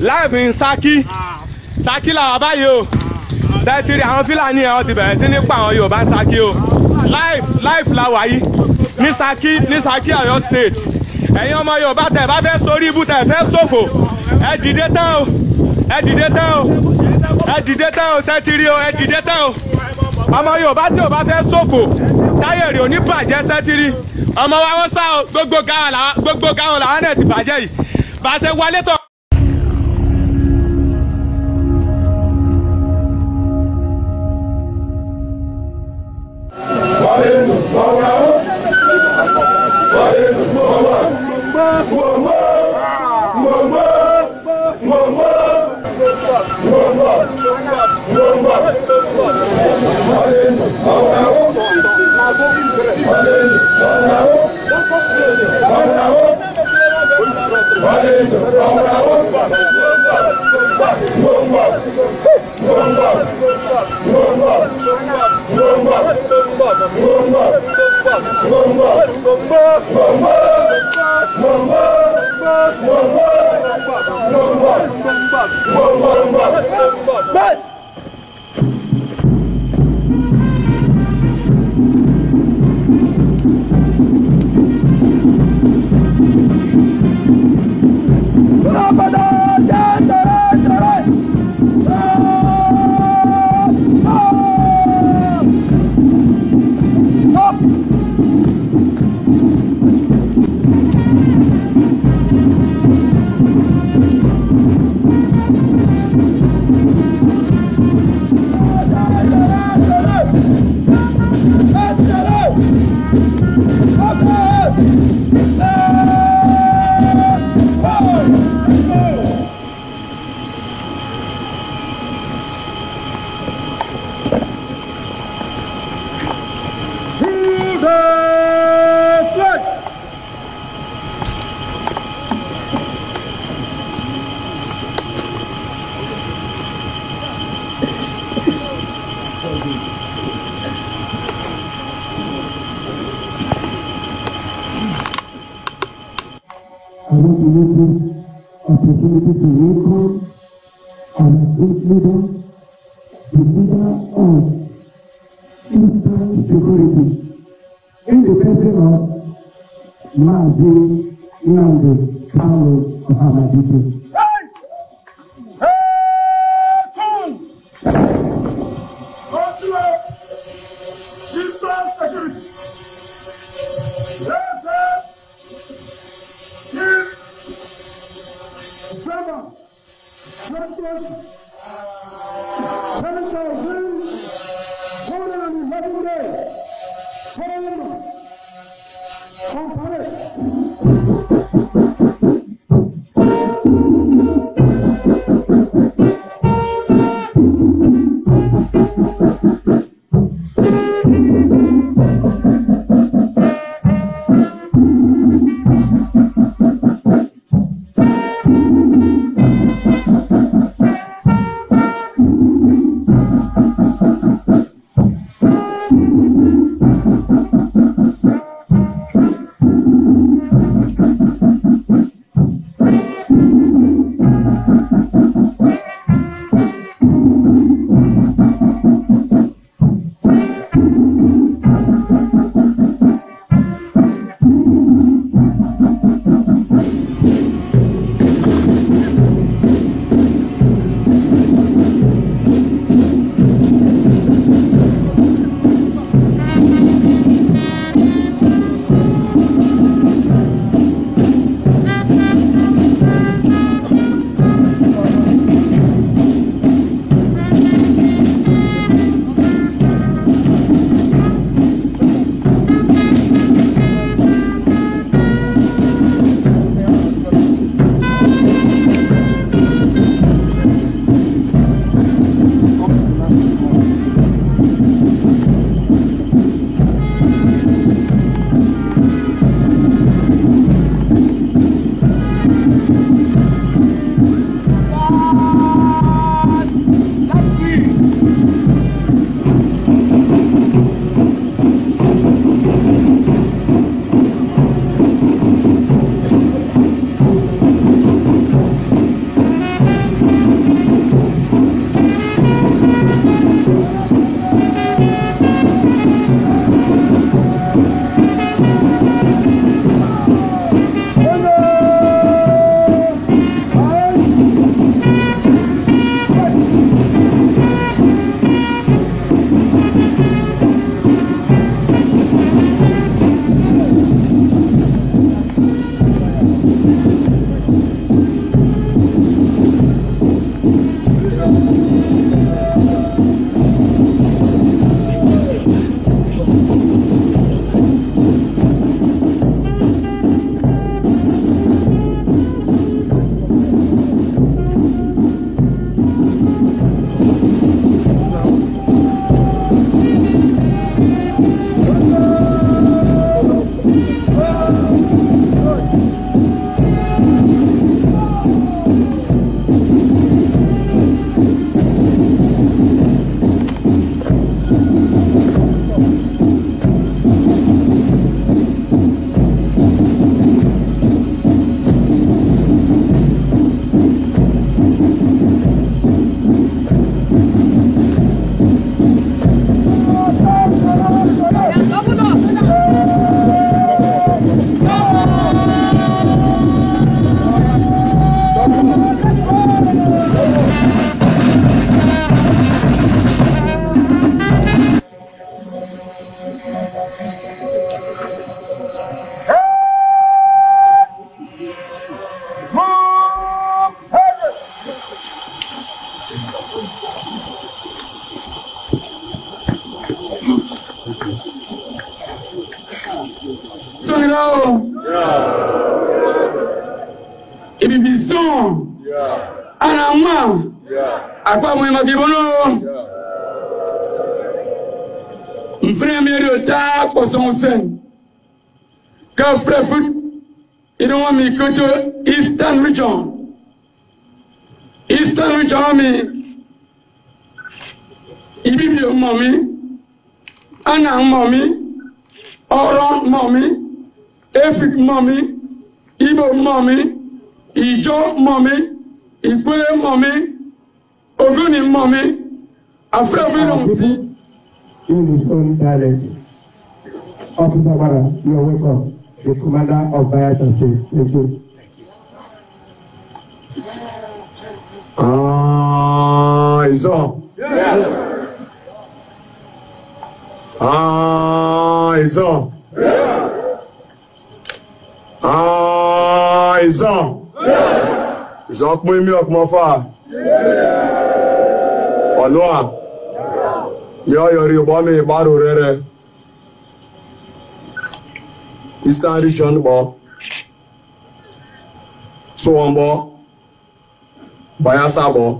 láìpẹ́ Ṣakí Ṣakí làwọn báyìí o sẹ́tìrì àwọn Fúlàní ẹ̀ wọ́n ti bẹ̀rẹ̀ sí ní pa àwọn Yorùbá Ṣakí o láìpẹ́ làwọn yìí ní Ṣakí ní Ṣakí Ọ̀yọ́ state ẹ̀yin ọmọ Yorùbá tẹ̀ bá fẹ́ sórí ibú tẹ̀ fẹ́ ṣòfò ẹ dìde tán o ẹ dìde tán o ẹ dìde tán o sẹ́tìrì o ẹ dìde tán o ọmọ Yorùbá tí ò bá fẹ́ ṣòfò táyẹ̀rì ò ní bàjẹ́ sẹ́tìrì ọmọ wa wọ́n sá o gbogbo gáwọn làwọn náà ti bàjẹ́ yìí bàṣẹ wọlé tán. Varemos Maurão, varemos mamã, mamã, mamã, mamã, mamã, mamã, varemos Maurão, varemos Maurão, Maurão, varemos Maurão, mamã, mamã, mamã, I want this opportunity to welcome our great the leader of Eastern Security, in the person of Mazi Nnamdi Kano Muhammadu. Nós todos. know. Yeah. It be soon. Yeah. And I'm well. Yeah. I come with my people sen. Ka fre foot. You don't want me to Eastern region. Eastern region mi. Ibi mi o mọ̀ mi. Ana mọ̀ efik mọ̀ mí Igbo mọ̀ mí ìjọ mọ̀ mí ìpínlẹ mọ̀ mí Ògùnì mọ̀ mí àfẹ́fẹ́ ló ń in his own dialect officer Wara, you are welcome the commander of Bayelsa State thank you. Ah, on. àìsàn. àìsàn. Yeah. Ah, 아, 이성. 이성 꾸이미역 마파. 얼로아. 미어 여리 밤에 바로 레레. Eastern region bọ Sowon bọ Bayelsa bọ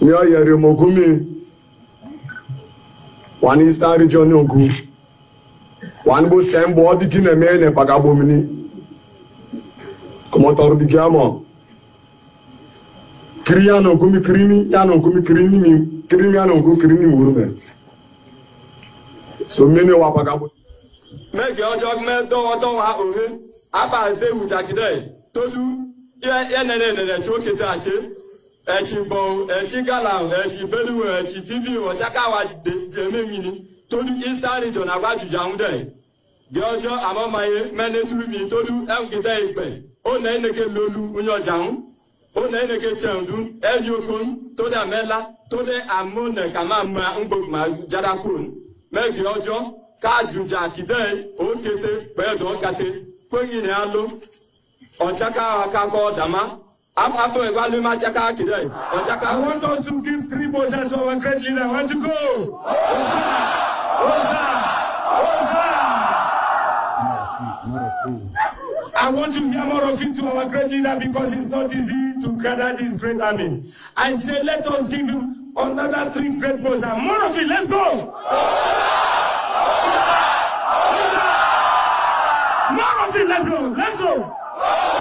miọ yẹri mogun mi wà ní Eastern region ní Ògùn wan bo sen bo di gine me ne baga bo mini komo toru di gamo kiri ya no gumi kiri ni ya no gumi kiri ni mi kiri ya no gumi kiri ni wuru me so mene wa baga bo meke ọjọ́ mẹ dọwọ wa ahụhụ aba ade wujagide tolu yẹ nene nene tso kete ase ẹtsi bọ ẹtsi e gala ẹtsi e beluwe ẹtsi tivi ọjakawa dèmé nyini tolu eastern region agba jujanwu dẹ. dị ọjọọ amamahe menetuluvi itoolu egwugide igbe ona eneke lolu onye ọjanwụ ona eneke chendu ejiokon tode amela tode amone kamama mgbogma jadakwun megi ọjọọ kajuja kide okete kpedo kate kwenyina alụ ọchaka akakọ dama a value match, I want us to give three percent to our leader. I want to go. I want to hear more of you to our great leader because it's not easy to gather this great army. I say, let us give him another three great goals and more of it. Let's go. More of it. Let's go. Let's go.